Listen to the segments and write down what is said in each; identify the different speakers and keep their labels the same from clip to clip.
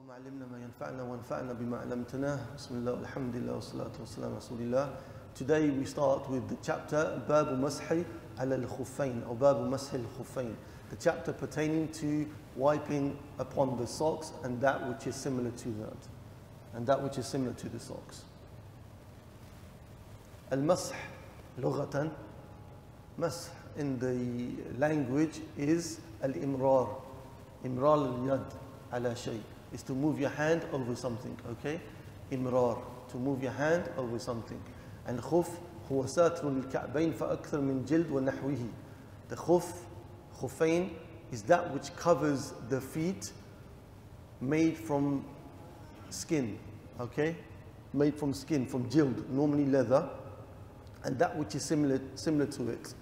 Speaker 1: اللهم علمنا ما ينفعنا وانفعنا بما علمتنا بسم الله والحمد لله والصلاة والسلام على رسول الله Today we start with the chapter باب مسح على الخفين or باب مسح الخفين The chapter pertaining to wiping upon the socks and that which is similar to that and that which is similar to the socks المسح لغة مسح in the language is الإمرار إمرار اليد على شيء is to move your hand over something okay إمرار to move your hand over something and خف هو ساتر للكعبين فأكثر من جلد ونحوه the خف خفين is that which covers the feet made from skin okay made from skin from jild normally leather and that which is similar similar to it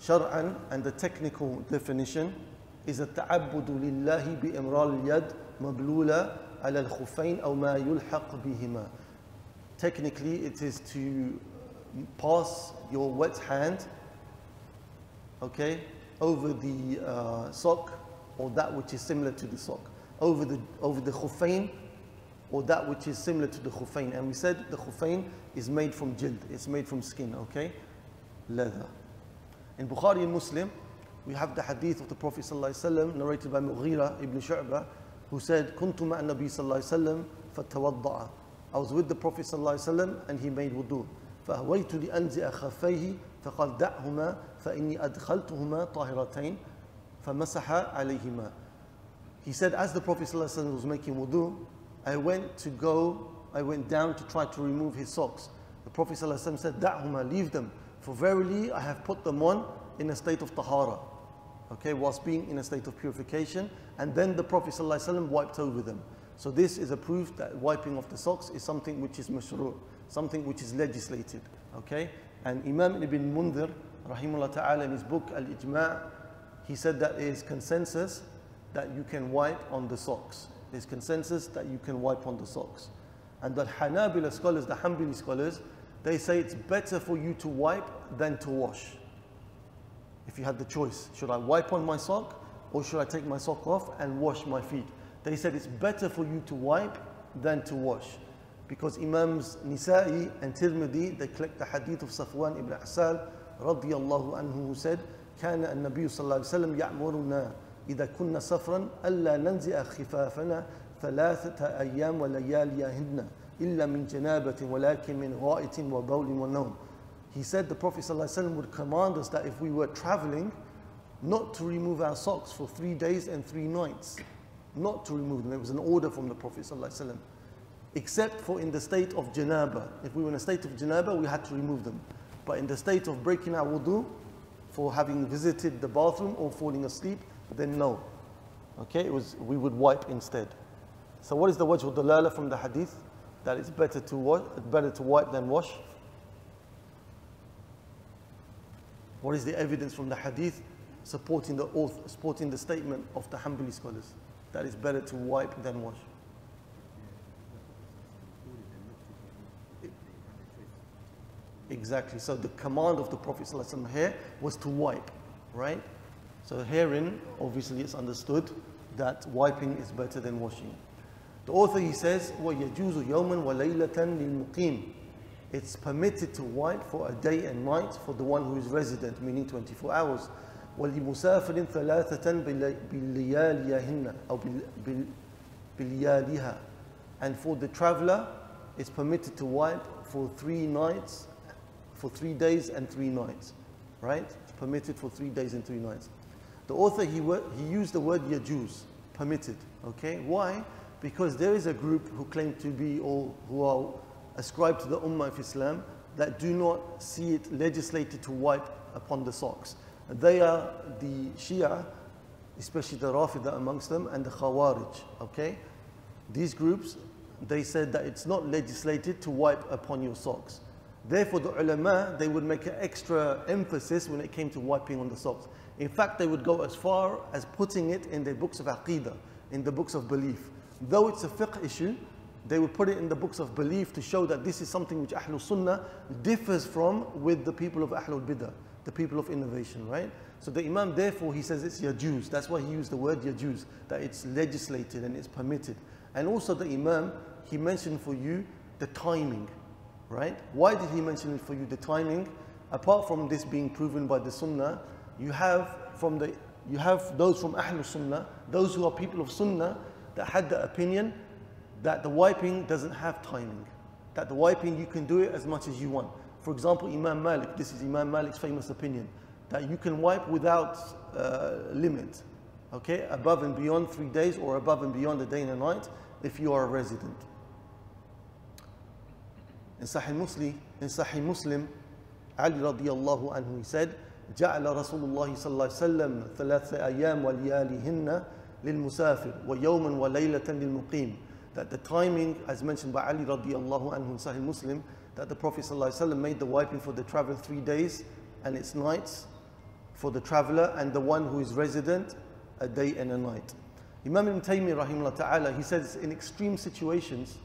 Speaker 1: شرعا and the technical definition is التعبد لله بإمرار اليد Technically, it is to pass your wet hand, okay, over the uh, sock or that which is similar to the sock, over the over the khuffayn or that which is similar to the khuffayn. And we said the khuffayn is made from jild, it's made from skin, okay, leather. In Bukhari and Muslim, we have the hadith of the Prophet ﷺ narrated by Mughira ibn Shu'bah who said كنت مع النبي صلى الله عليه وسلم فتوضأ I was with the Prophet صلى الله عليه وسلم and he made wudu فهويت لأنزع خفيه فقال دعهما فإني أدخلتهما طاهرتين فمسح عليهما He said as the Prophet صلى الله عليه وسلم was making wudu I went to go I went down to try to remove his socks The Prophet صلى الله عليه وسلم said دعهما leave them for verily I have put them on in a state of tahara okay, whilst being in a state of purification. And then the Prophet ﷺ wiped over them. So this is a proof that wiping of the socks is something which is mashru', something which is legislated. Okay? And Imam Ibn Mundhir, rahimullah ta'ala, in his book Al-Ijma' he said that there is consensus that you can wipe on the socks. There's consensus that you can wipe on the socks. And the Hanabila scholars, the Hanbali scholars, they say it's better for you to wipe than to wash if you had the choice, should I wipe on my sock or should I take my sock off and wash my feet? They said it's better for you to wipe than to wash. Because Imams Nisa'i and Tirmidhi, they collect the hadith of Safwan ibn Asal radiyallahu anhu who said, كان النبي صلى الله عليه وسلم يأمرنا إذا كنا سفرا ألا ننزع خفافنا ثلاثة أيام ولياليهن إلا من جنابة ولكن من غائط وبول ونوم he said the Prophet ﷺ would command us that if we were traveling, not to remove our socks for three days and three nights. Not to remove them. It was an order from the Prophet ﷺ. Except for in the state of janaba. If we were in a state of janaba, we had to remove them. But in the state of breaking our wudu, for having visited the bathroom or falling asleep, then no. Okay, it was, we would wipe instead. So what is the wajh dalala from the hadith? That it's better to, wash, better to wipe than wash. What is the evidence from the hadith supporting the oath, supporting the statement of the Hanbali scholars that it's better to wipe than wash? Exactly. So the command of the Prophet ﷺ here was to wipe, right? So herein, obviously, it's understood that wiping is better than washing. The author he says, وَيَجُوزُ يَوْمًا وَلَيْلَةً لِلْمُقِيمِ it's permitted to wipe for a day and night for the one who is resident, meaning 24 hours. ولمسافر ثلاثة بلياليهن أو بلياليها and for the traveler it's permitted to wipe for three nights for three days and three nights right it's permitted for three days and three nights the author he, he used the word yajuz permitted okay why because there is a group who claim to be or who are ascribed to the Ummah of Islam that do not see it legislated to wipe upon the socks. They are the Shia, especially the Rafida amongst them, and the Khawarij. Okay? These groups, they said that it's not legislated to wipe upon your socks. Therefore, the ulama, they would make an extra emphasis when it came to wiping on the socks. In fact, they would go as far as putting it in their books of aqidah, in the books of belief. Though it's a fiqh issue, they would put it in the books of belief to show that this is something which Ahlul Sunnah differs from with the people of Ahlul Bidah, the people of innovation, right? So the Imam, therefore, he says it's Yajuz. That's why he used the word Yajuz, that it's legislated and it's permitted. And also the Imam, he mentioned for you the timing, right? Why did he mention it for you, the timing? Apart from this being proven by the Sunnah, you have from the you have those from Ahlul Sunnah, those who are people of Sunnah that had the opinion that the wiping doesn't have timing. That the wiping, you can do it as much as you want. For example, Imam Malik, this is Imam Malik's famous opinion, that you can wipe without uh, limit, okay, above and beyond three days or above and beyond a day and a night if you are a resident. In Sahih Muslim, in Sahih Muslim, Ali radiallahu anhu, he said, جعل رسول الله صلى الله عليه وسلم ثلاث أيام ولياليهن للمسافر ويوما وليلة للمقيم that the timing, as mentioned by Ali radiallahu anhu in Sahih Muslim, that the Prophet ﷺ made the wiping for the travel three days and its nights for the traveler and the one who is resident a day and a night. Imam Ibn Taymiyyah ta'ala, he says in extreme situations,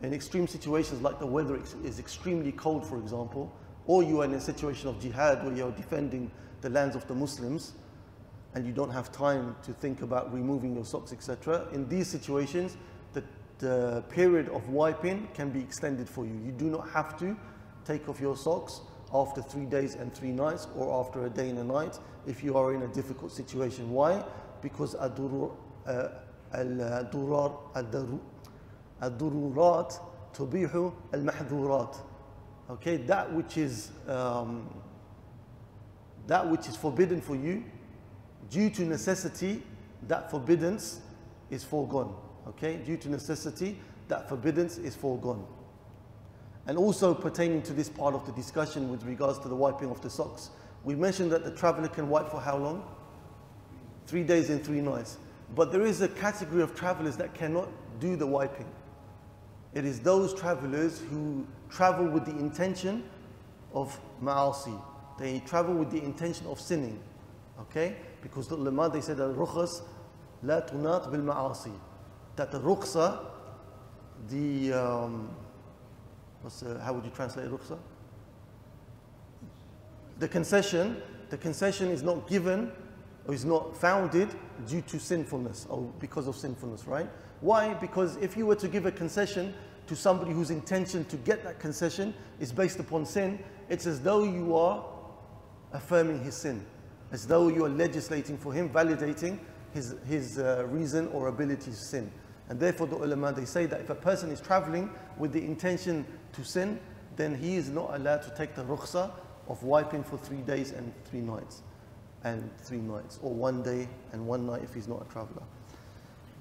Speaker 1: in extreme situations like the weather is extremely cold, for example, or you are in a situation of jihad where you are defending the lands of the Muslims, and you don't have time to think about removing your socks, etc. In these situations, the, the period of wiping can be extended for you. You do not have to take off your socks after three days and three nights or after a day and a night if you are in a difficult situation. Why? Because الضرورات تبيح المحظورات okay, that which is um, that which is forbidden for you, due to necessity, that forbiddance is foregone. Okay, due to necessity, that forbiddance is foregone. And also pertaining to this part of the discussion with regards to the wiping of the socks, we mentioned that the traveler can wipe for how long? Three days and three nights. But there is a category of travelers that cannot do the wiping. It is those travelers who travel with the intention of ma'asi. They travel with the intention of sinning. Okay? Because the ulama, they said, al-rukhas la tunat bil ma'asi. That the rukhsa, the, um, what's the, how would you translate rukhsa? The concession, the concession is not given or is not founded due to sinfulness or because of sinfulness, right? Why? Because if you were to give a concession to somebody whose intention to get that concession is based upon sin, it's as though you are affirming his sin, as though you are legislating for him, validating his, his uh, reason or ability to sin. And therefore, the ulama they say that if a person is traveling with the intention to sin, then he is not allowed to take the rukhsa of wiping for three days and three nights, and three nights, or one day and one night if he's not a traveler.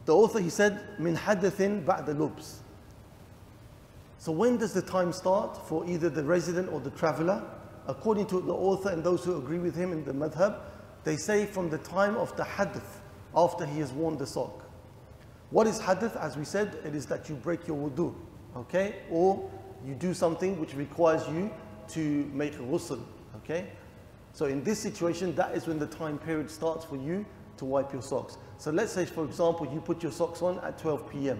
Speaker 1: The author he said, "Min hadathin ba'da lubs." So when does the time start for either the resident or the traveler? According to the author and those who agree with him in the madhab, they say from the time of the hadith, after he has worn the sock. What is hadith? As we said, it is that you break your wudu, okay? Or you do something which requires you to make ghusl, okay? So in this situation, that is when the time period starts for you to wipe your socks. So let's say, for example, you put your socks on at 12 p.m.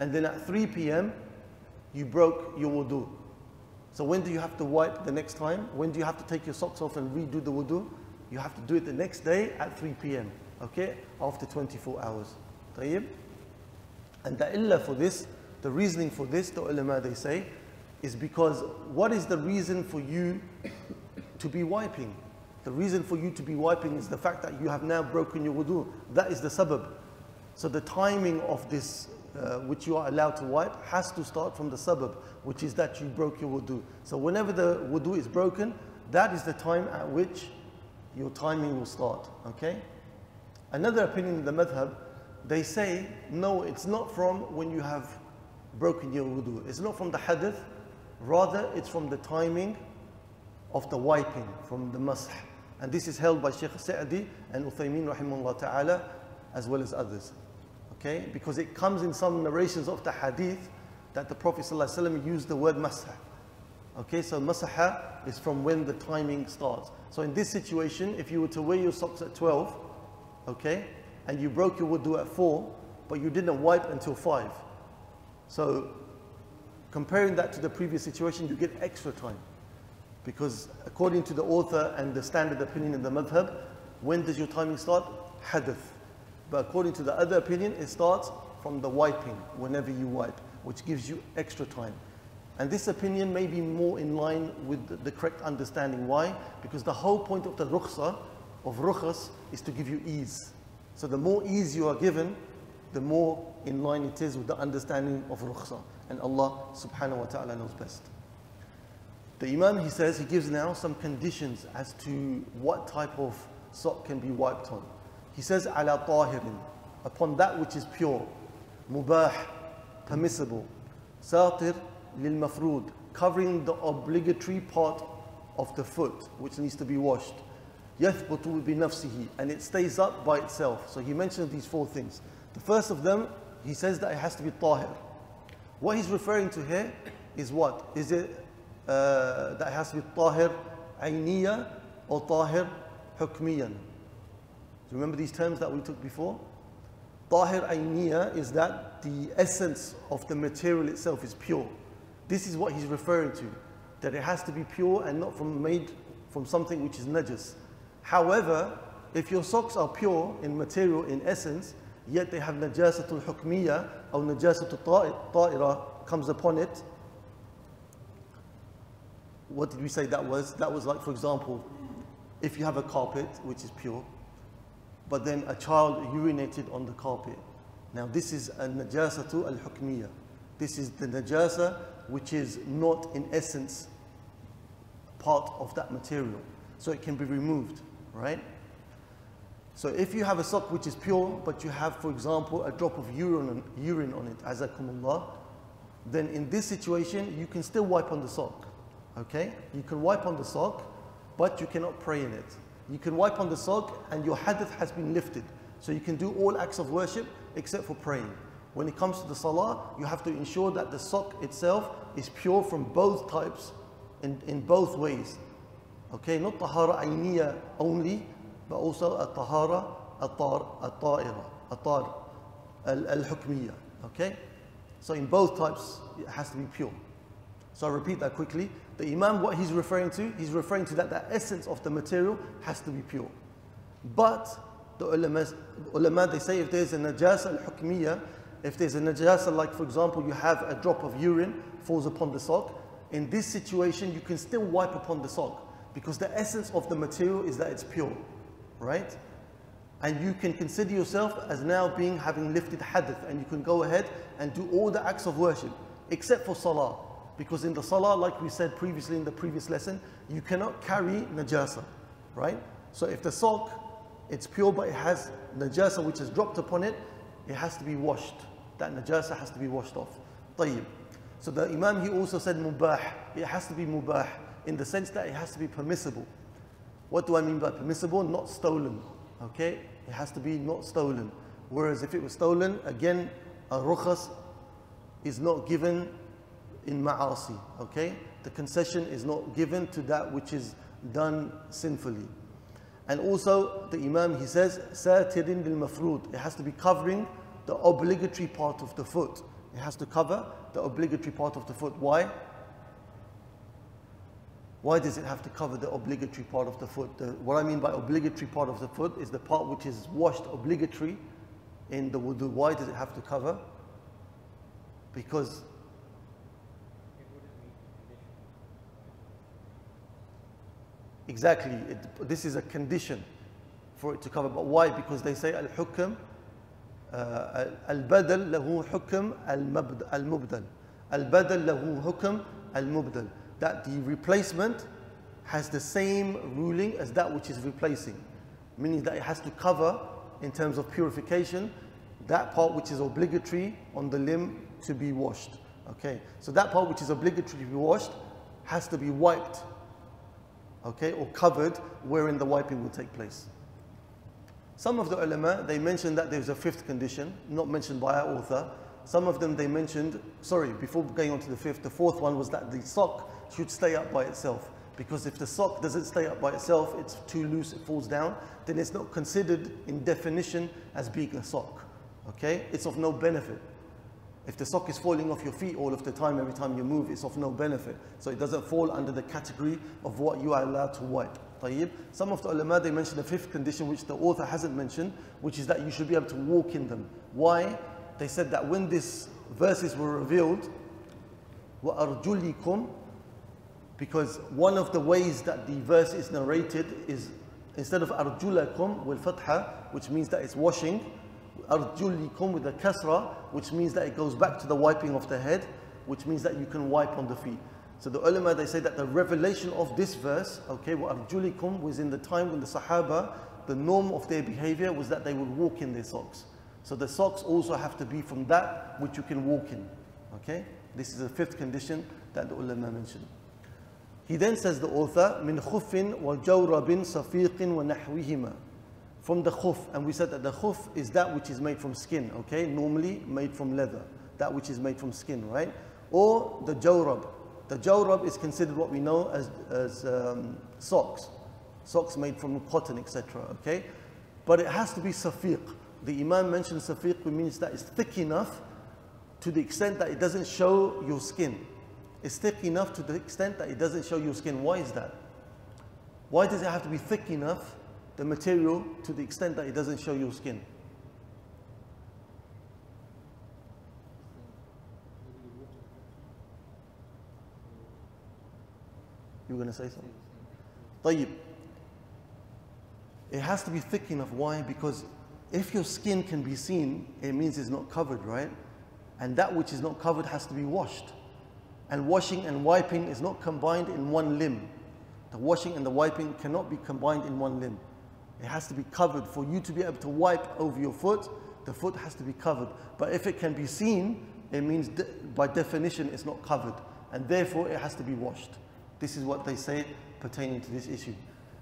Speaker 1: And then at 3 p.m., you broke your wudu. So when do you have to wipe the next time? When do you have to take your socks off and redo the wudu? You have to do it the next day at 3 p.m. Okay, after 24 hours. طيب? And the illa for this, the reasoning for this, the ulama they say, is because what is the reason for you to be wiping? The reason for you to be wiping is the fact that you have now broken your wudu. That is the sabab. So the timing of this uh, which you are allowed to wipe has to start from the sabab, which is that you broke your wudu. So whenever the wudu is broken, that is the time at which your timing will start. Okay? Another opinion in the madhab, they say, no, it's not from when you have broken your wudu. It's not from the hadith, rather it's from the timing of the wiping, from the masah. And this is held by Sheikh Sa'di and Uthaymeen rahimahullah ta'ala, as well as others okay? Because it comes in some narrations of the hadith that the Prophet ﷺ used the word masah. Okay, so masaha is from when the timing starts. So in this situation, if you were to wear your socks at 12, okay, and you broke your wudu at 4, but you didn't wipe until 5. So comparing that to the previous situation, you get extra time. Because according to the author and the standard opinion in the madhab, when does your timing start? Hadith. But according to the other opinion, it starts from the wiping whenever you wipe, which gives you extra time. And this opinion may be more in line with the correct understanding. Why? Because the whole point of the rukhsa, of rukhas, is to give you ease. So the more ease you are given, the more in line it is with the understanding of rukhsa. And Allah subhanahu wa ta'ala knows best. The Imam, he says, he gives now some conditions as to what type of sock can be wiped on. He says, ala tahirin, upon that which is pure, mubah, permissible, satir lil mafrud, covering the obligatory part of the foot, which needs to be washed. يثبت بنفسه, and it stays up by itself. So he mentions these four things. The first of them, he says that it has to be tahir. What he's referring to here is what? Is it uh, that has to be tahir ayniya or tahir hukmiyan? You remember these terms that we took before? Tahir ayniya is that the essence of the material itself is pure. This is what he's referring to, that it has to be pure and not from made from something which is najas. However, if your socks are pure in material, in essence, yet they have najasatul hukmiya or najasatul ta'ira comes upon it, what did we say that was? That was like, for example, if you have a carpet which is pure, but then a child urinated on the carpet. Now this is a najasatu al-hukmiya. This is the najasa which is not in essence part of that material. So it can be removed, right? So if you have a sock which is pure, but you have, for example, a drop of urine on, urine on it, azakumullah, then in this situation, you can still wipe on the sock, okay? You can wipe on the sock, but you cannot pray in it. You can wipe on the sock and your hadith has been lifted. So you can do all acts of worship except for praying. When it comes to the salah, you have to ensure that the sock itself is pure from both types, in, in both ways. Okay, not tahara ayniya only, but also a tahara at-ta'ira, at-tar, al-hukmiya. Okay? So in both types, it has to be pure. So I repeat that quickly. The Imam, what he's referring to, he's referring to that the essence of the material has to be pure. But the ulama, ulama they say if there's a najasa al-hukmiya, if there's a najasa, like for example, you have a drop of urine falls upon the sock, in this situation, you can still wipe upon the sock because the essence of the material is that it's pure, right? And you can consider yourself as now being having lifted hadith and you can go ahead and do all the acts of worship except for salah. Because in the salah, like we said previously in the previous lesson, you cannot carry najasa, right? So if the sock, it's pure but it has najasa which has dropped upon it, it has to be washed. That najasa has to be washed off. طيب. So the Imam, he also said mubah. It has to be mubah in the sense that it has to be permissible. What do I mean by permissible? Not stolen. Okay? It has to be not stolen. Whereas if it was stolen, again, a rukhas is not given in ma'asi, okay? The concession is not given to that which is done sinfully. And also, the Imam, he says, satirin bil. It has to be covering the obligatory part of the foot. It has to cover the obligatory part of the foot. Why? Why does it have to cover the obligatory part of the foot? The, what I mean by obligatory part of the foot is the part which is washed obligatory in the wudu. Why does it have to cover? Because Exactly. It, this is a condition for it to cover. But why? Because they say al-hukm, uh, al-badal lahu hukm al-mubdal. Al-badal lahu hukm al-mubdal. That the replacement has the same ruling as that which is replacing. Meaning that it has to cover, in terms of purification, that part which is obligatory on the limb to be washed. Okay, so that part which is obligatory to be washed has to be wiped okay, or covered wherein the wiping will take place. Some of the ulama, they mentioned that there's a fifth condition, not mentioned by our author. Some of them they mentioned, sorry, before going on to the fifth, the fourth one was that the sock should stay up by itself. Because if the sock doesn't stay up by itself, it's too loose, it falls down, then it's not considered in definition as being a sock. Okay? It's of no benefit. If the sock is falling off your feet all of the time, every time you move, it's of no benefit. So it doesn't fall under the category of what you are allowed to wipe. طيب. Some of the ulama, they mention a fifth condition which the author hasn't mentioned, which is that you should be able to walk in them. Why? they said that when these verses were revealed, وَأَرْجُلِكُمْ because one of the ways that the verse is narrated is instead of arjulakum with fatha, which means that it's washing, arjulikum with the kasra, which means that it goes back to the wiping of the head, which means that you can wipe on the feet. So the ulama they say that the revelation of this verse, okay, wa arjulikum was in the time when the Sahaba, the norm of their behavior was that they would walk in their socks. So the socks also have to be from that which you can walk in. Okay? This is the fifth condition that the ulama mentioned. He then says the author, min khufin wa jawrabin safiqin wa nahwihima. From the khuf, and we said that the khuf is that which is made from skin, okay? Normally made from leather, that which is made from skin, right? Or the jawrab. The jawrab is considered what we know as, as um, socks, socks made from cotton, etc., okay? But it has to be safiq. The Imam mentioned safiq, which means that it's thick enough to the extent that it doesn't show your skin It's thick enough to the extent that it doesn't show your skin. Why is that? Why does it have to be thick enough, the material, to the extent that it doesn't show your skin? You were going to say something? طيب. It has to be thick enough. Why? Because if your skin can be seen, it means it's not covered, right? And that which is not covered has to be washed. And washing and wiping is not combined in one limb. The washing and the wiping cannot be combined in one limb. It has to be covered. For you to be able to wipe over your foot, the foot has to be covered. But if it can be seen, it means de by definition it's not covered. And therefore it has to be washed. This is what they say pertaining to this issue.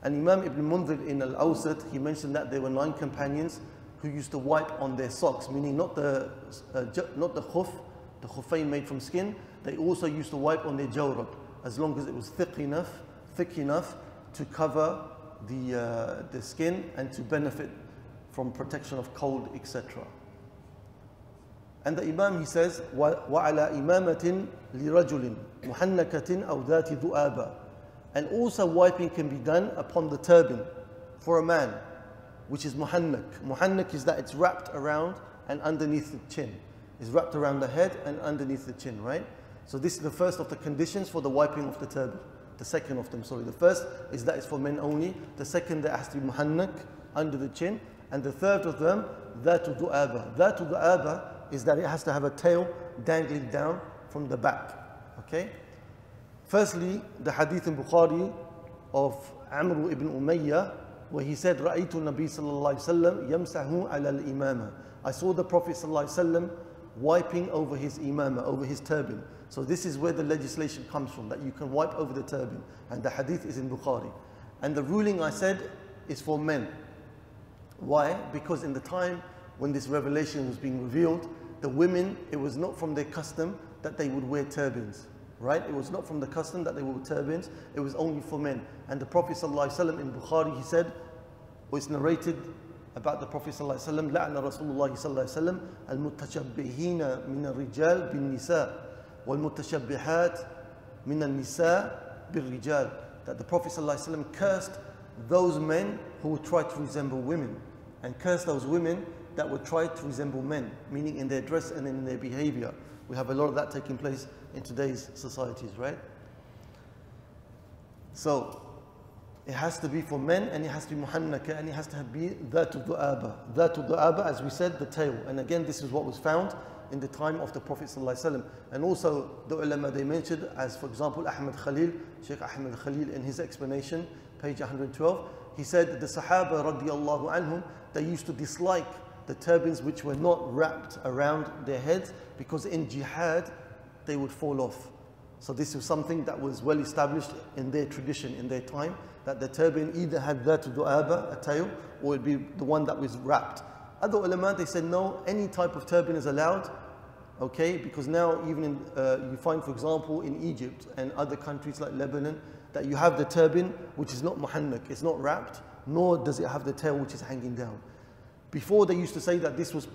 Speaker 1: And Imam Ibn Mundhir in Al-Awsat, he mentioned that there were nine companions who used to wipe on their socks, meaning not the, uh, not the khuf, the khufayn made from skin, they also used to wipe on their jawrab as long as it was thick enough, thick enough to cover the, uh, the skin and to benefit from protection of cold, etc. And the Imam, he says, وَعَلَى إِمَامَةٍ لِرَجُلٍ مُحَنَّكَةٍ أَوْ ذَاتِ ذُؤَابَ And also wiping can be done upon the turban for a man, which is muhannak. Muhannak is that it's wrapped around and underneath the chin. It's wrapped around the head and underneath the chin, right? So this is the first of the conditions for the wiping of the turban. the second of them, sorry. The first is that is for men only. The second, that has to be muhannak, under the chin. And the third of them, that to du'aba. the du'aba is that it has to have a tail dangling down from the back. Okay? Firstly, the hadith in Bukhari of Amr ibn Umayyah, where he said, Ra'aytu Nabi sallallahu alayhi wa yamsahu ala al-imama. I saw the Prophet sallallahu alayhi wasallam wiping over his imama, over his turban. So this is where the legislation comes from, that you can wipe over the turban. And the hadith is in Bukhari. And the ruling I said is for men. Why? Because in the time when this revelation was being revealed, the women, it was not from their custom that they would wear turbans. Right? It was not from the custom that they wear turbans. It was only for men. And the Prophet ﷺ in Bukhari, he said, or it's narrated about the Prophet ﷺ, لعن رسول الله صلى الله عليه وسلم المتشبهين من الرجال بالنساء والمتشبهات من النساء بالرجال that the Prophet ﷺ cursed those men who would try to resemble women and cursed those women that would try to resemble men, meaning in their dress and in their behavior. We have a lot of that taking place in today's societies, right? So, it has to be for men and it has to be muhannaka and it has to be dhatu du'aba. Dhatu du'aba, as we said, the tail. And again, this is what was found in the time of the Prophet ﷺ. And also the ulama they mentioned as for example Ahmad Khalil, Sheikh Ahmad Khalil in his explanation, page 112, he said that the Sahaba radiallahu anhum, they used to dislike the turbans which were not wrapped around their heads because in jihad they would fall off. So this was something that was well established in their tradition, in their time, that the turban either had that du'aba, a tail, or it'd be the one that was wrapped. Other ulama, they said no, any type of turban is allowed, okay? Because now even in, uh, you find, for example, in Egypt and other countries like Lebanon, that you have the turban which is not muhannak, it's not wrapped, nor does it have the tail which is hanging down. Before they used to say that this was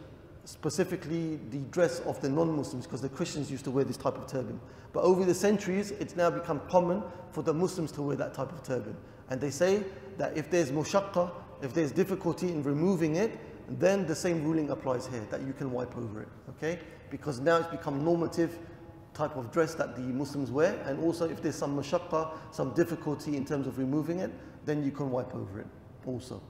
Speaker 1: specifically the dress of the non-Muslims because the Christians used to wear this type of turban. But over the centuries, it's now become common for the Muslims to wear that type of turban. And they say that if there's mushaqqa, if there's difficulty in removing it, then the same ruling applies here that you can wipe over it, okay? Because now it's become normative type of dress that the Muslims wear, and also if there's some mashaqqa, some difficulty in terms of removing it, then you can wipe over it also.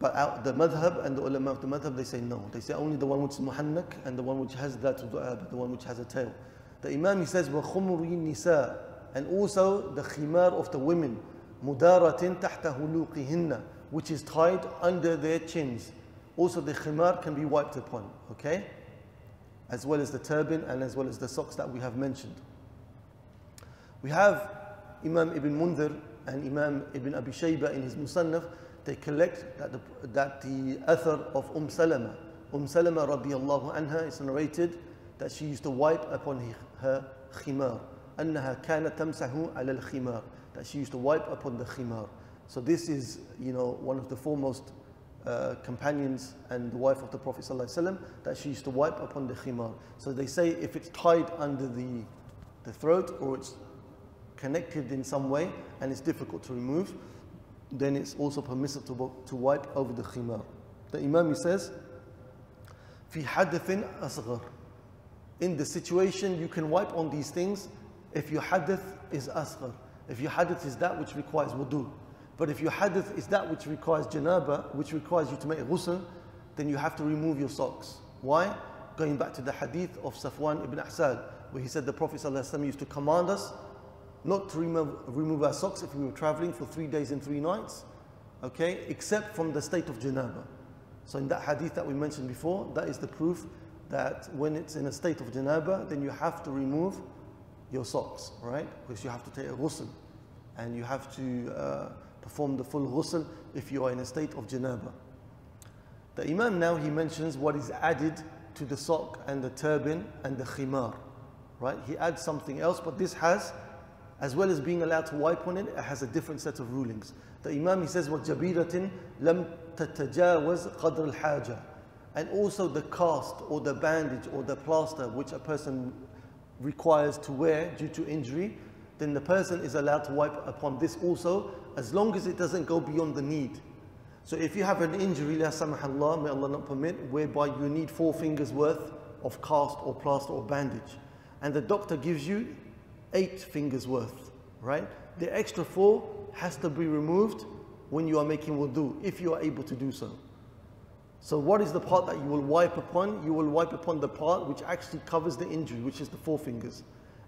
Speaker 1: But out, the madhab and the ulama of the madhab, they say no. They say only the one which is muhannak and the one which has that du'ab, the one which has a tail. The Imam he says, وَخُمُرِ nisa And also the khimar of the women, مُدَارَةٍ تَحْتَ هُلُوقِهِنَّ Which is tied under their chins. Also the khimar can be wiped upon, okay? As well as the turban and as well as the socks that we have mentioned. We have Imam Ibn Mundhir and Imam Ibn Abi Shayba in his Musannaf, they collect that the, that the athar of Umm Salama, Umm Salama radiallahu anha is narrated that she used to wipe upon her khimar. أنها كانت تمسح على الخمار that she used to wipe upon the khimar. So this is, you know, one of the foremost uh, companions and the wife of the Prophet ﷺ, that she used to wipe upon the khimar. So they say if it's tied under the, the throat or it's connected in some way and it's difficult to remove, then it's also permissible to, to wipe over the khimar. The Imam he says, في حدث أصغر. In the situation you can wipe on these things if your hadith is asghar. If your hadith is that which requires wudu. But if your hadith is that which requires janaba, which requires you to make ghusl, then you have to remove your socks. Why? Going back to the hadith of Safwan ibn Ahsad, where he said the Prophet ﷺ used to command us not to remove, remove our socks if we were traveling for three days and three nights, okay, except from the state of janaba. So in that hadith that we mentioned before, that is the proof that when it's in a state of janaba, then you have to remove your socks, right? Because you have to take a ghusl and you have to uh, perform the full ghusl if you are in a state of janaba. The Imam now he mentions what is added to the sock and the turban and the khimar, right? He adds something else, but this has as well as being allowed to wipe on it, it has a different set of rulings. The Imam he says, وَجَبِيرَةٍ لَمْ تَتَجَاوَزْ قَدْرَ الْحَاجَةِ And also the cast or the bandage or the plaster which a person requires to wear due to injury, then the person is allowed to wipe upon this also as long as it doesn't go beyond the need. So if you have an injury, la samahullah, may Allah not permit, whereby you need four fingers worth of cast or plaster or bandage, and the doctor gives you eight fingers worth, right? The extra four has to be removed when you are making wudu, if you are able to do so. So what is the part that you will wipe upon? You will wipe upon the part which actually covers the injury, which is the four fingers.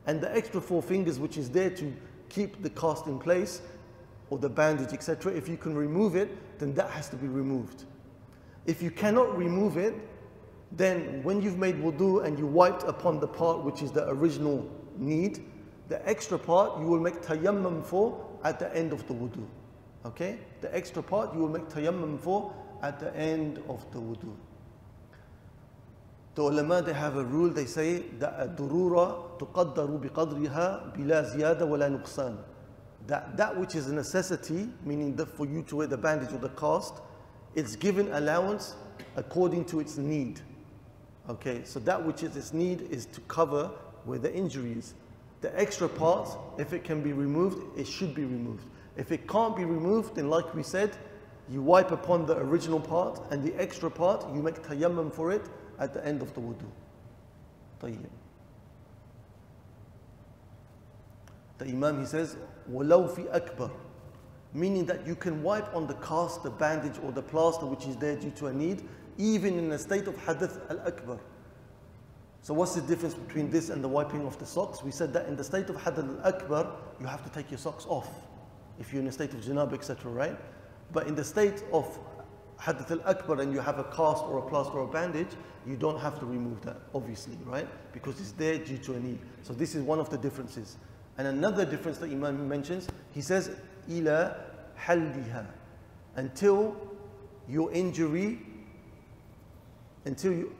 Speaker 1: And the extra four fingers, which is there to keep the cast in place, or the bandage, etc., if you can remove it, then that has to be removed. If you cannot remove it, then when you've made wudu and you wiped upon the part which is the original need, the extra part you will make tayammum for at the end of the wudu. Okay? The extra part you will make tayammum for at the end of the wudu. The ulama they have a rule, they say that durura tuqaddaru biqadriha bila ziyada wala nuqsan. That that which is a necessity, meaning that for you to wear the bandage or the cast, it's given allowance according to its need. Okay, so that which is its need is to cover where the injury is. The extra part, if it can be removed, it should be removed. If it can't be removed, then like we said, you wipe upon the original part and the extra part, you make tayammum for it at the end of the wudu. طيب. The Imam he says, وَلَوْ فِي أَكْبَرٍ Meaning that you can wipe on the cast, the bandage or the plaster which is there due to a need, even in a state of hadith al-akbar. So what's the difference between this and the wiping of the socks? We said that in the state of Hadith al-Akbar, you have to take your socks off if you're in a state of janab, etc., right? But in the state of Hadith al-Akbar and you have a cast or a plaster or a bandage, you don't have to remove that, obviously, right? Because it's there due to a need. So this is one of the differences. And another difference that Imam mentions, he says, ila haldiha, until your injury, until you,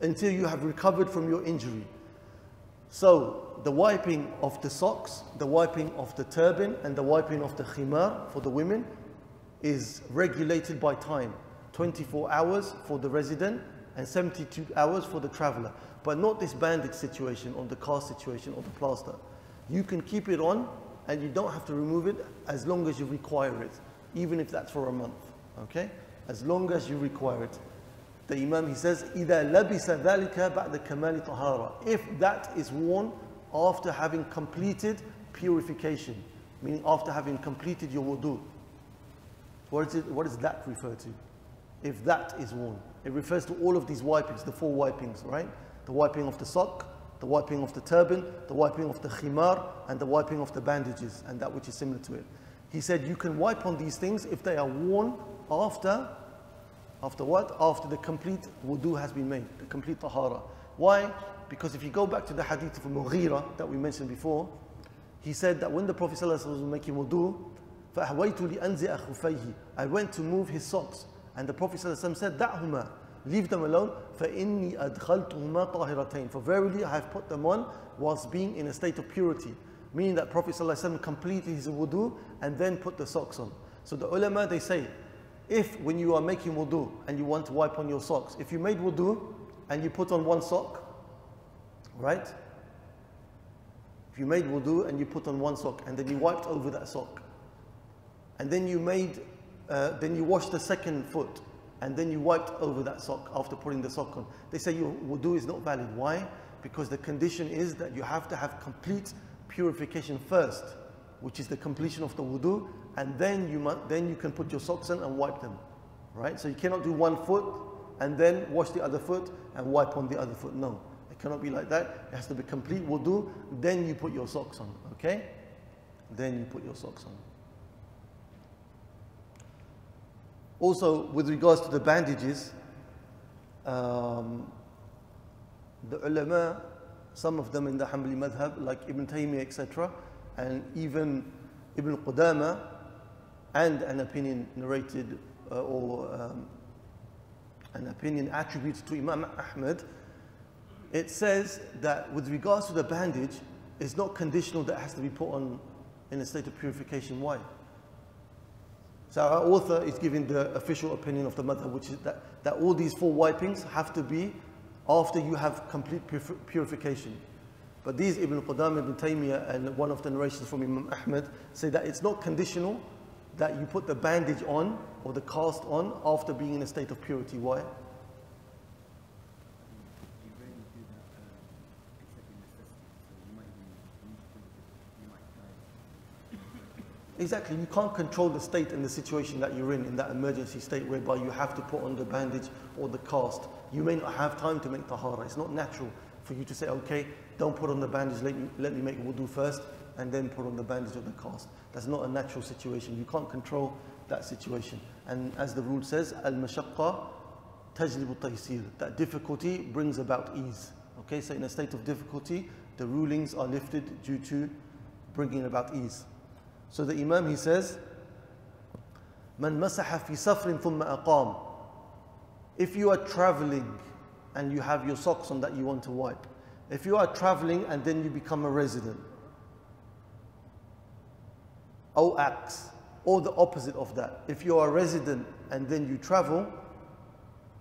Speaker 1: until you have recovered from your injury. So the wiping of the socks, the wiping of the turban, and the wiping of the khimar for the women is regulated by time. 24 hours for the resident and 72 hours for the traveler. But not this bandage situation or the cast situation or the plaster. You can keep it on and you don't have to remove it as long as you require it, even if that's for a month. Okay? as long as you require it The Imam he says, إذا لبس ذلك بعد كمال طهارة. If that is worn after having completed purification, meaning after having completed your wudu. What is, it, what does that refer to? If that is worn, it refers to all of these wipings, the four wipings, right? The wiping of the sock, the wiping of the turban, the wiping of the khimar, and the wiping of the bandages, and that which is similar to it. He said you can wipe on these things if they are worn after, after what? After the complete wudu has been made, the complete tahara. Why? Because if you go back to the hadith of Mughira that we mentioned before, he said that when the Prophet ﷺ was making wudu, فَأَحْوَيْتُ لِأَنْزِعَ خُفَيْهِ I went to move his socks. And the Prophet ﷺ said, دَعْهُمَا Leave them alone. فَإِنِّي أَدْخَلْتُهُمَا طَاهِرَتَيْن For verily I have put them on whilst being in a state of purity. Meaning that Prophet ﷺ completed his wudu and then put the socks on. So the ulama, they say, if when you are making wudu and you want to wipe on your socks, if you made wudu and you put on one sock, right? If you made wudu and you put on one sock and then you wiped over that sock, and then you made, uh, then you washed the second foot, and then you wiped over that sock after putting the sock on. They say your wudu is not valid. Why? Because the condition is that you have to have complete purification first, which is the completion of the wudu, and then you, must, then you can put your socks in and wipe them. Right? So you cannot do one foot and then wash the other foot and wipe on the other foot. No, it cannot be like that. It has to be complete wudu, then you put your socks on. Okay? Then you put your socks on. Also, with regards to the bandages, um, the ulama, some of them in the Hanbali madhab, like Ibn Taymiyyah, etc., and even Ibn Qudama, and an opinion narrated uh, or um, an opinion attributed to Imam Ahmad, it says that with regards to the bandage, it's not conditional that has to be put on in a state of purification. Why? So our author is giving the official opinion of the madhab, which is that, that all these four wipings have to be after you have complete purification. But these Ibn Qudam, Ibn Taymiyyah, and one of the narrations from Imam Ahmad say that it's not conditional that you put the bandage on or the cast on after being in a state of purity. Why? Exactly, you can't control the state and the situation that you're in, in that emergency state whereby you have to put on the bandage or the cast. You may not have time to make tahara. It's not natural for you to say, okay, don't put on the bandage, let me, let me make wudu first, and then put on the bandage or the cast. That's not a natural situation. You can't control that situation. And as the rule says, al-mashaqqa tajlibu taysir. That difficulty brings about ease. Okay, so in a state of difficulty, the rulings are lifted due to bringing about ease. So the Imam he says, Man masaha fi safrin thumma aqam. If you are traveling and you have your socks on that you want to wipe, if you are traveling and then you become a resident, or acts, or the opposite of that. If you are a resident and then you travel,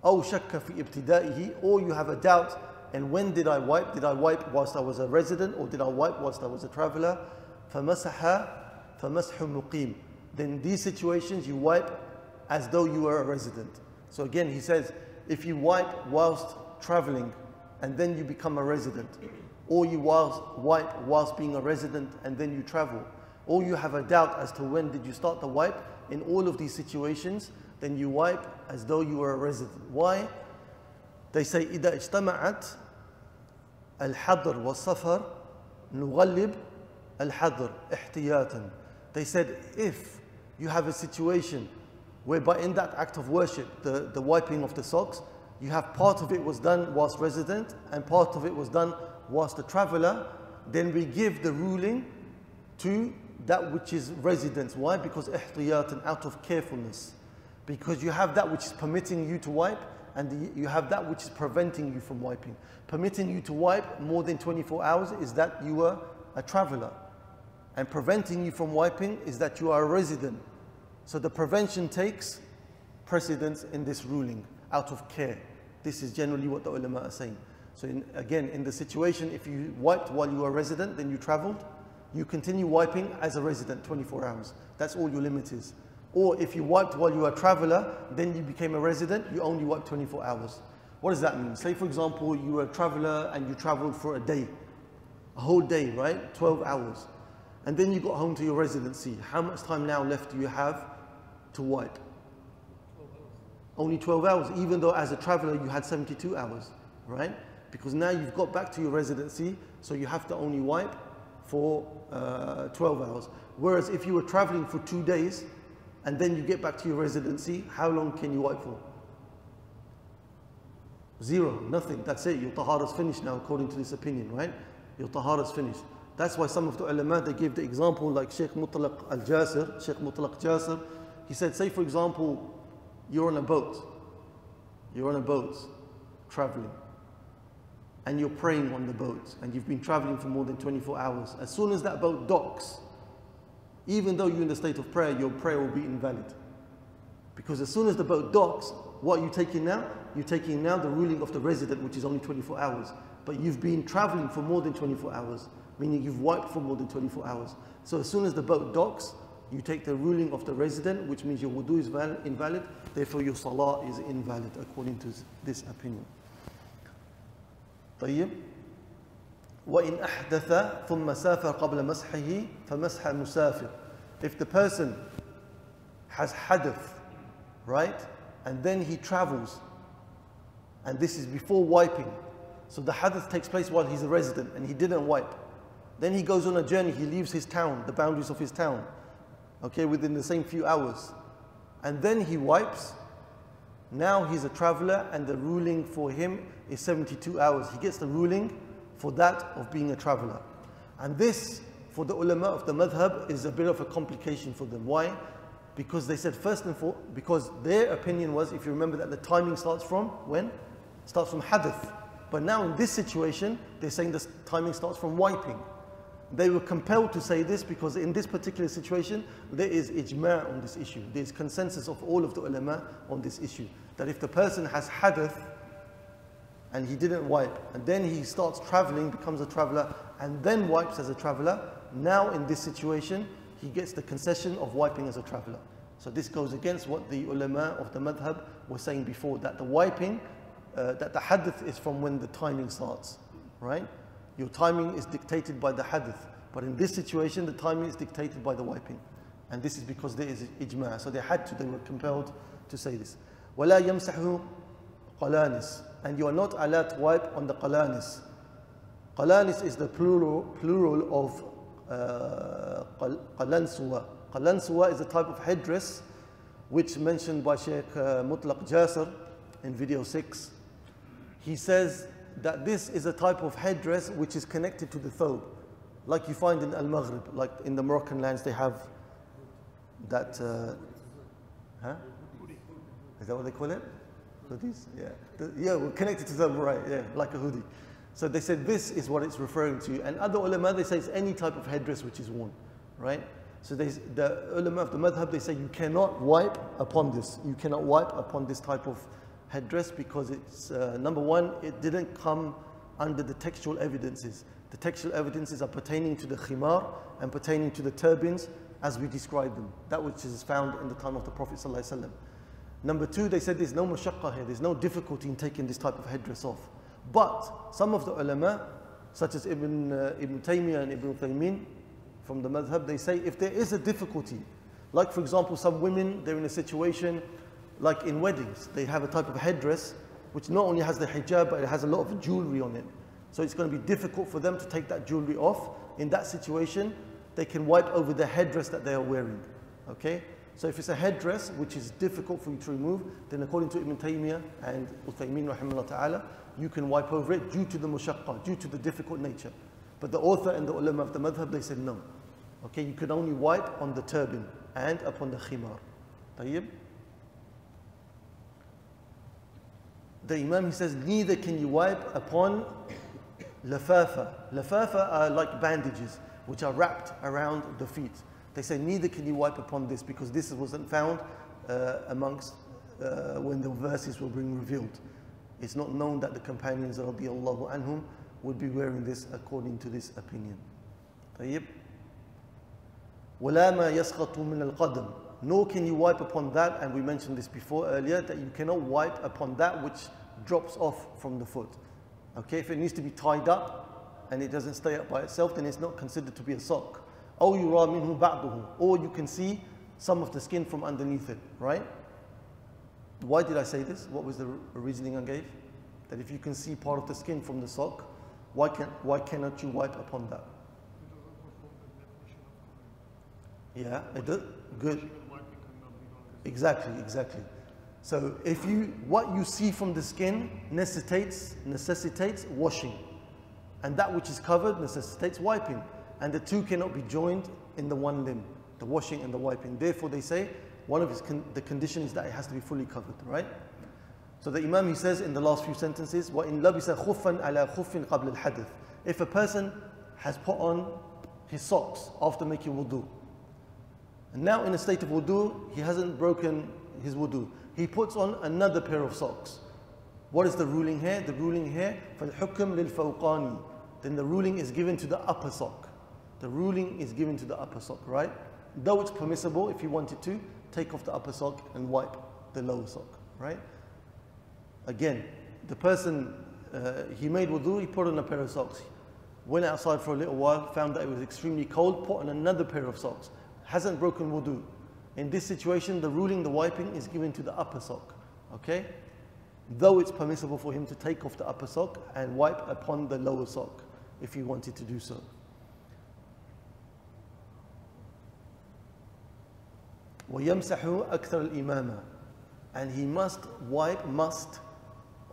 Speaker 1: أو شك في ابتدائه, or you have a doubt, and when did I wipe? Did I wipe whilst I was a resident, or did I wipe whilst I was a traveler? فمسح فَمَسْحُ مُقِيمٌ Then in these situations, you wipe as though you were a resident. So again, he says, if you wipe whilst traveling and then you become a resident, or you whilst, wipe whilst being a resident and then you travel, or you have a doubt as to when did you start the wipe, in all of these situations, then you wipe as though you were a resident. Why? They say, إذا اجتمعت الحضر والسفر نغلب الحضر احتياطا they said, if you have a situation whereby in that act of worship, the, the wiping of the socks, you have part of it was done whilst resident and part of it was done whilst a traveler, then we give the ruling to that which is residence. Why? Because ihtiyatan, out of carefulness. Because you have that which is permitting you to wipe and you have that which is preventing you from wiping. Permitting you to wipe more than 24 hours is that you were a traveler and preventing you from wiping is that you are a resident. So the prevention takes precedence in this ruling out of care. This is generally what the ulama are saying. So in, again, in the situation, if you wiped while you were resident, then you traveled, you continue wiping as a resident 24 hours. That's all your limit is. Or if you wiped while you were a traveler, then you became a resident, you only wipe 24 hours. What does that mean? Say, for example, you were a traveler and you traveled for a day, a whole day, right? 12 hours. And then you got home to your residency. How much time now left do you have to wipe? Only 12 hours, even though as a traveler you had 72 hours, right? Because now you've got back to your residency, so you have to only wipe for uh, 12 hours. Whereas if you were traveling for two days and then you get back to your residency, how long can you wipe for? Zero, nothing. That's it. Your tahara's finished now, according to this opinion, right? Your tahara's finished. That's why some of the ulama they give the example, like Sheikh Mutlaq Al Jasir, Sheikh Mutlaq Jasir. He said, say for example, you're on a boat, you're on a boat, traveling, and you're praying on the boat, and you've been traveling for more than 24 hours. As soon as that boat docks, even though you're in the state of prayer, your prayer will be invalid. Because as soon as the boat docks, what are you taking now? You're taking now the ruling of the resident, which is only 24 hours. But you've been traveling for more than 24 hours, meaning you've wiped for more than 24 hours. So as soon as the boat docks, you take the ruling of the resident, which means your wudu is invalid, therefore your salah is invalid according to this opinion. طيب وإن أحدث ثم سافر قبل مسحه فمسح المسافر If the person has hadath, right, and then he travels, and this is before wiping, so the hadath takes place while he's a resident and he didn't wipe. Then he goes on a journey, he leaves his town, the boundaries of his town, okay, within the same few hours. And then he wipes. now he's a traveler and the ruling for him is 72 hours. He gets the ruling for that of being a traveler. And this, for the ulama of the madhab, is a bit of a complication for them. Why? Because they said first and foremost, because their opinion was, if you remember that the timing starts from when? Starts from hadith. But now in this situation, they're saying the timing starts from wiping. They were compelled to say this because in this particular situation, there is ijma' on this issue. There is consensus of all of the ulama on this issue. That if the person has hadith and he didn't wipe, and then he starts traveling, becomes a traveler, and then wipes as a traveler, now in this situation, he gets the concession of wiping as a traveler. So this goes against what the ulama of the madhab were saying before, that the wiping, uh, that the hadith is from when the timing starts, right? Your timing is dictated by the hadith. But in this situation, the timing is dictated by the wiping. And this is because there is ijma'. So they had to, they were compelled to say this. وَلَا يَمْسَحُ قَلَانِس And you are not allowed to wipe on the qalanis. Qalanis is the plural, plural of uh, qalansuwa. Qalansuwa is a type of headdress which mentioned by Sheikh uh, Mutlaq Jasir in video 6. He says that this is a type of headdress which is connected to the thobe, like you find in Al Maghrib, like in the Moroccan lands, they have that. Uh, huh? Is that what they call it? Hoodies? Yeah. The, yeah, we're connected to them, right? Yeah, like a hoodie. So they said this is what it's referring to. And other ulama, they say it's any type of headdress which is worn, right? So they, the ulama of the madhab, they say you cannot wipe upon this. You cannot wipe upon this type of headdress because it's, uh, number one, it didn't come under the textual evidences. The textual evidences are pertaining to the khimar and pertaining to the turbans as we describe them, that which is found in the time of the Prophet. Number two, they said there's no mashaqqa here, there's no difficulty in taking this type of headdress off. But some of the ulama, such as Ibn, uh, Ibn Taymiyyah and Ibn Taymiyyah from the madhab, they say if there is a difficulty, like for example, some women, they're in a situation like in weddings, they have a type of headdress which not only has the hijab, but it has a lot of jewelry on it. So it's going to be difficult for them to take that jewelry off. In that situation, they can wipe over the headdress that they are wearing. Okay? So if it's a headdress which is difficult for you to remove, then according to Ibn Taymiyyah and Uthaymeen rahimahullah ta'ala, you can wipe over it due to the mushaqqa, due to the difficult nature. But the author and the ulama of the madhab, they said no. Okay, you can only wipe on the turban and upon the khimar. طيب? the Imam he says, neither can you wipe upon lafafa. Lafafa are like bandages which are wrapped around the feet. They say neither can you wipe upon this because this wasn't found uh, amongst uh, when the verses were being revealed. It's not known that the companions radiallahu anhum would be wearing this according to this opinion. طيب ولا ما يسقط من القدم nor can you wipe upon that, and we mentioned this before earlier, that you cannot wipe upon that which drops off from the foot. Okay, if it needs to be tied up and it doesn't stay up by itself, then it's not considered to be a sock. Or you can see some of the skin from underneath it, right? Why did I say this? What was the reasoning I gave? That if you can see part of the skin from the sock, why, can, why cannot you wipe upon that? Yeah, it does. Good. Exactly, exactly. So if you what you see from the skin necessitates necessitates washing, and that which is covered necessitates wiping, and the two cannot be joined in the one limb, the washing and the wiping. Therefore, they say one of his con the condition is that it has to be fully covered, right? So the Imam he says in the last few sentences, وَإِن لَبِسَ خُفًّا عَلَى خُفٍّ قَبْلِ الْحَدَثِ If a person has put on his socks after making wudu, and now in a state of wudu, he hasn't broken his wudu. He puts on another pair of socks. What is the ruling here? The ruling here, فَالْحُكْمْ لِلْفَوْقَانِ Then the ruling is given to the upper sock. The ruling is given to the upper sock, right? Though it's permissible, if you wanted to, take off the upper sock and wipe the lower sock, right? Again, the person, uh, he made wudu, he put on a pair of socks. Went outside for a little while, found that it was extremely cold, put on another pair of socks hasn't broken wudu. In this situation, the ruling, the wiping is given to the upper sock, okay? Though it's permissible for him to take off the upper sock and wipe upon the lower sock if he wanted to do so. وَيَمْسَحُ أَكْثَرَ الْعِمَامَةِ And he must wipe, must,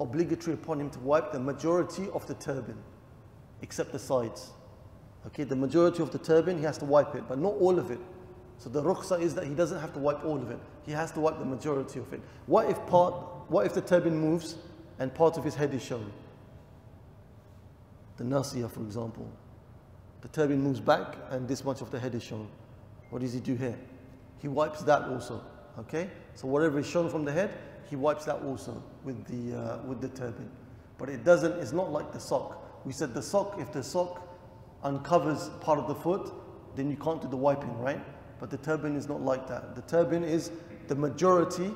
Speaker 1: obligatory upon him to wipe the majority of the turban, except the sides. Okay, the majority of the turban, he has to wipe it, but not all of it. So the rukhsa is that he doesn't have to wipe all of it. He has to wipe the majority of it. What if part, what if the turban moves and part of his head is shown? The nasiya, for example. The turban moves back and this much of the head is shown. What does he do here? He wipes that also. Okay? So whatever is shown from the head, he wipes that also with the, uh, with the turban. But it doesn't, it's not like the sock. We said the sock, if the sock uncovers part of the foot, then you can't do the wiping, right? But the turban is not like that. The turban is the majority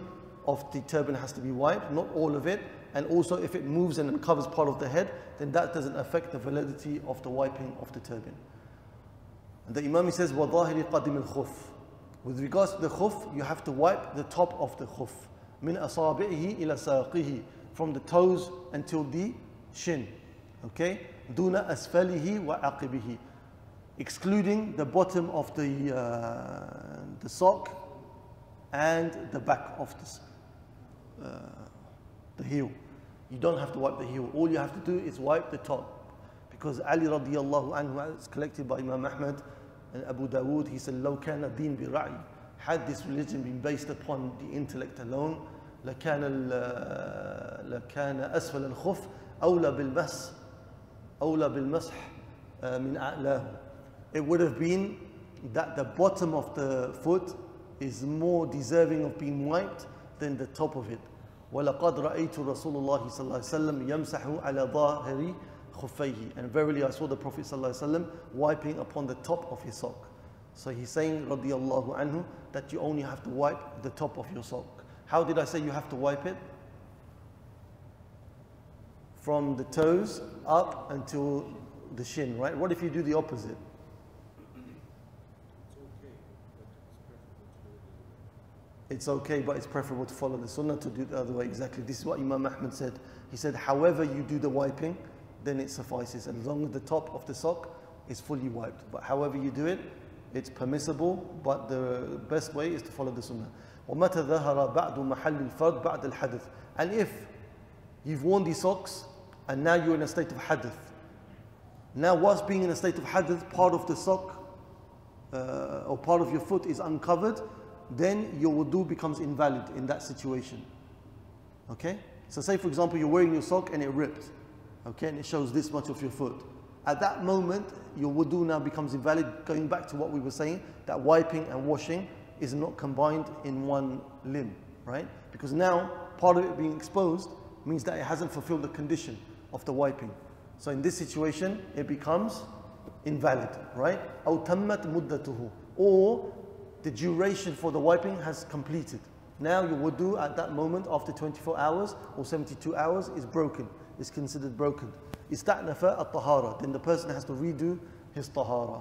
Speaker 1: of the turban has to be wiped, not all of it. And also, if it moves and covers part of the head, then that doesn't affect the validity of the wiping of the turban. And the Imam says, وَظَاهِرِ قَدِمِ الْخُفْ With regards to the khuf, you have to wipe the top of the khuf. مِنْ أَصَابِعِهِ إِلَى سَاقِهِ From the toes until the shin. Okay? دُونَ أَسْفَلِهِ وَعَقِبِهِ excluding the bottom of the, uh, the sock and the back of the, uh, the heel. You don't have to wipe the heel. All you have to do is wipe the top. Because Ali radiallahu anhu, is collected by Imam Ahmad and Abu Dawood, he said, لو كان الدين برعي had this religion been based upon the intellect alone لكان لكان أسفل الخف أولى بالمس أولى بالمسح من أعلاه it would have been that the bottom of the foot is more deserving of being wiped than the top of it. وَلَقَدْ رَأَيْتُ رَسُولُ اللَّهِ صلى الله عليه وسلم يمسح على ظاهر خفيه. And verily I saw the Prophet صلى الله عليه وسلم wiping upon the top of his sock. So he's saying رضي الله عنه that you only have to wipe the top of your sock. How did I say you have to wipe it? From the toes up until the shin, right? What if you do the opposite? it's okay, but it's preferable to follow the sunnah to do it the other way. Exactly. This is what Imam Ahmad said. He said, however you do the wiping, then it suffices. As long as the top of the sock is fully wiped. But however you do it, it's permissible, but the best way is to follow the sunnah. وَمَتَ ظَهَرَ بَعْدُ مَحَلِّ الْفَرْدِ بَعْدَ الْحَدَثِ And if you've worn these socks and now you're in a state of hadith, now whilst being in a state of hadith, part of the sock uh, or part of your foot is uncovered, then your wudu becomes invalid in that situation. Okay? So say for example you're wearing your sock and it ripped. Okay, and it shows this much of your foot. At that moment, your wudu now becomes invalid, going back to what we were saying, that wiping and washing is not combined in one limb, right? Because now part of it being exposed means that it hasn't fulfilled the condition of the wiping. So in this situation, it becomes invalid, right? أو تمت مدته or the duration for the wiping has completed. Now your wudu at that moment after 24 hours or 72 hours is broken, is considered broken. Ista'nafa at-tahara, then the person has to redo his tahara.